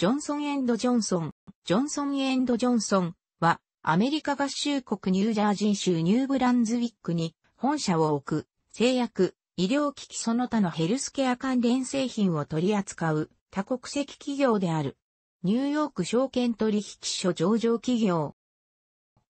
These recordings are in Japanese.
ジョンソンエンドジョンソン、ジョンソンエンドジョンソンは、アメリカ合衆国ニュージャージー州ニューブランズウィックに本社を置く、製薬、医療機器その他のヘルスケア関連製品を取り扱う多国籍企業である。ニューヨーク証券取引所上場企業。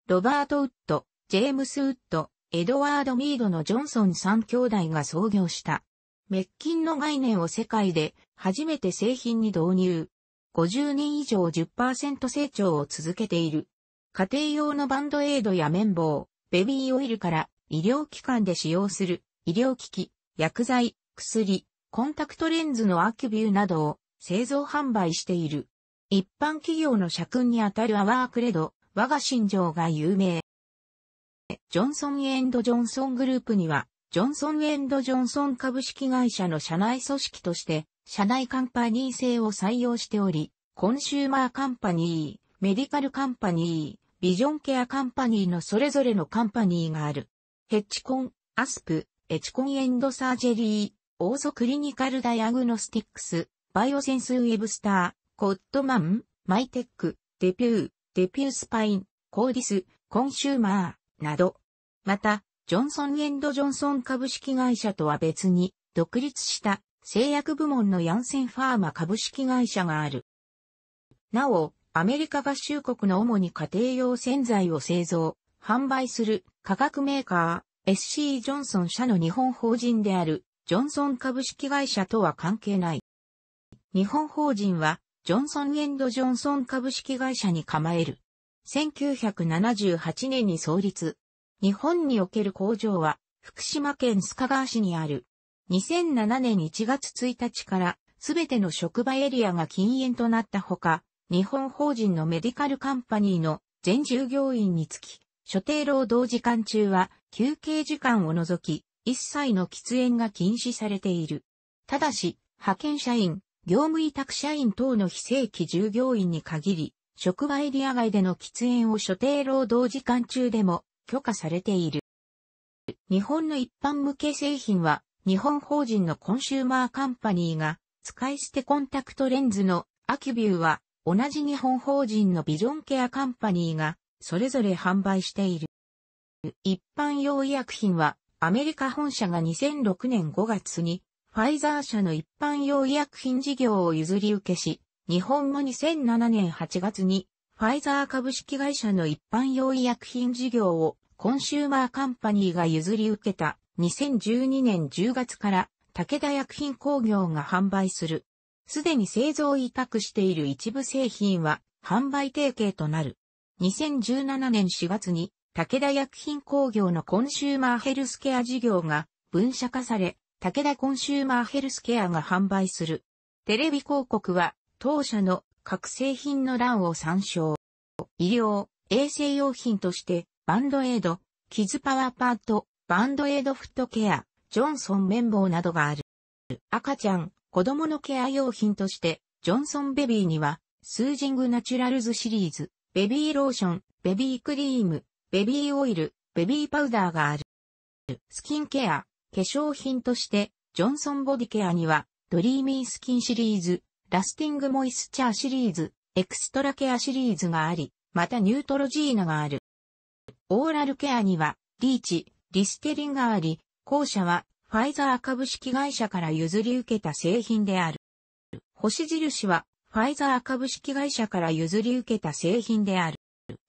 ロバート・ウッド、ジェームス・ウッド、エドワード・ミードのジョンソン3兄弟が創業した。滅菌の概念を世界で初めて製品に導入。50年以上10%成長を続けている。家庭用のバンドエイドや綿棒、ベビーオイルから医療機関で使用する医療機器、薬剤、薬、コンタクトレンズのアキュビューなどを製造販売している。一般企業の社訓にあたるアワークレド、我が心情が有名。ジョンソンジョンソングループには、ジョンソンエンドジョンソン株式会社の社内組織として、社内カンパニー制を採用しており、コンシューマーカンパニー、メディカルカンパニー、ビジョンケアカンパニーのそれぞれのカンパニーがある。エチコン、アスプ、エチコンエンドサージェリー、オーソクリニカルダイアグノスティックス、バイオセンスウェブスター、コッドマン、マイテック、デピュー、デピュースパイン、コーディス、コンシューマー、など。また、ジョンソンエンドジョンソン株式会社とは別に、独立した製薬部門のヤンセンファーマ株式会社がある。なお、アメリカ合衆国の主に家庭用洗剤を製造、販売する化学メーカー SC ジョンソン社の日本法人であるジョンソン株式会社とは関係ない。日本法人はジョンソンエンドジョンソン株式会社に構える。1978年に創立。日本における工場は福島県須賀川市にある。2007年1月1日からすべての職場エリアが禁煙となったほか、日本法人のメディカルカンパニーの全従業員につき、所定労働時間中は休憩時間を除き、一切の喫煙が禁止されている。ただし、派遣社員、業務委託社員等の非正規従業員に限り、職場エリア外での喫煙を所定労働時間中でも許可されている。日本の一般向け製品は、日本法人のコンシューマーカンパニーが、使い捨てコンタクトレンズのアキュビューは、同じ日本法人のビジョンケアカンパニーが、それぞれ販売している。一般用医薬品は、アメリカ本社が2006年5月に、ファイザー社の一般用医薬品事業を譲り受けし、日本も2007年8月に、ファイザー株式会社の一般用医薬品事業をコンシューマーカンパニーが譲り受けた2012年10月から武田薬品工業が販売する。すでに製造委託している一部製品は販売提携となる。2017年4月に武田薬品工業のコンシューマーヘルスケア事業が分社化され、武田コンシューマーヘルスケアが販売する。テレビ広告は当社の各製品の欄を参照。医療、衛生用品としてバンドエイド、キズパワーパート、バンドエイドフットケア、ジョンソン綿棒などがある。赤ちゃん、子供のケア用品として、ジョンソンベビーには、スージングナチュラルズシリーズ、ベビーローション、ベビークリーム、ベビーオイル、ベビーパウダーがある。スキンケア、化粧品として、ジョンソンボディケアには、ドリーミースキンシリーズ、ラスティングモイスチャーシリーズ、エクストラケアシリーズがあり、またニュートロジーナがある。オーラルケアには、リーチ、リステリンがあり、後者は、ファイザー株式会社から譲り受けた製品である。星印は、ファイザー株式会社から譲り受けた製品である。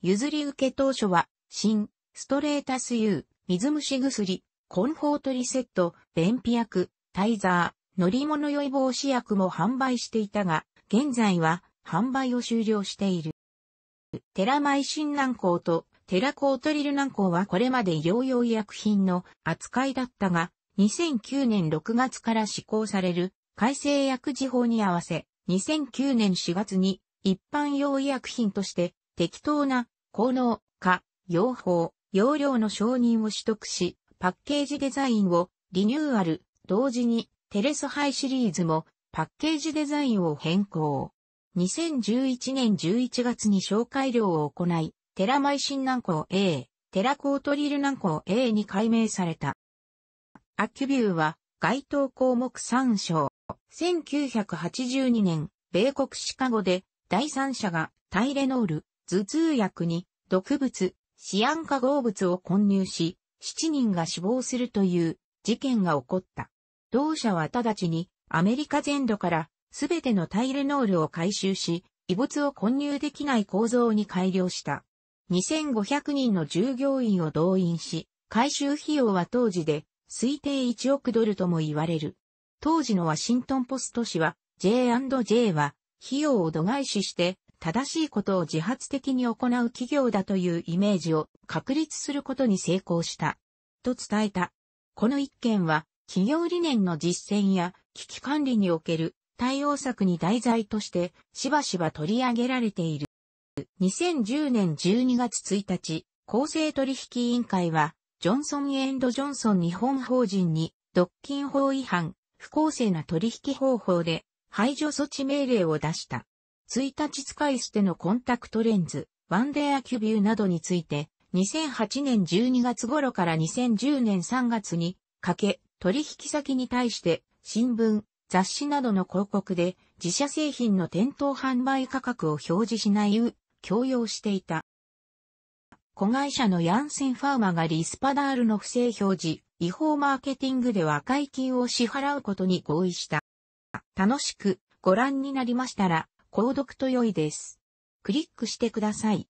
譲り受け当初は、新、ストレータス U、水虫薬、コンフォートリセット、便秘薬、タイザー、乗り物酔い防止薬も販売していたが、現在は販売を終了している。テラマイシン軟膏とテラコートリル軟膏はこれまで医療用医薬品の扱いだったが、2009年6月から施行される改正薬事法に合わせ、2009年4月に一般用医薬品として適当な効能、効果、用法、用量の承認を取得し、パッケージデザインをリニューアル、同時にテレスハイシリーズもパッケージデザインを変更。2011年11月に紹介料を行い、テラマイシン軟膏 A、テラコートリル軟膏 A に改名された。アキュビューは該当項目3章。1982年、米国シカゴで第三者がタイレノール、頭痛薬に毒物、シアン化合物を混入し、7人が死亡するという事件が起こった。同社は直ちにアメリカ全土からすべてのタイレノールを回収し、異物を混入できない構造に改良した。2500人の従業員を動員し、回収費用は当時で推定1億ドルとも言われる。当時のワシントンポスト紙は J&J は費用を度外視して正しいことを自発的に行う企業だというイメージを確立することに成功した。と伝えた。この一件は企業理念の実践や危機管理における対応策に題材としてしばしば取り上げられている。2010年12月1日、公正取引委員会は、ジョンソンエンドジョンソン日本法人に、独禁法違反、不公正な取引方法で、排除措置命令を出した。1日使い捨てのコンタクトレンズ、ワンデアキュビューなどについて、2008年12月頃から2010年3月にかけ、取引先に対して新聞、雑誌などの広告で自社製品の店頭販売価格を表示しないを強要していた。子会社のヤンセンファーマがリスパダールの不正表示、違法マーケティングで和解金を支払うことに合意した。楽しくご覧になりましたら、購読と良いです。クリックしてください。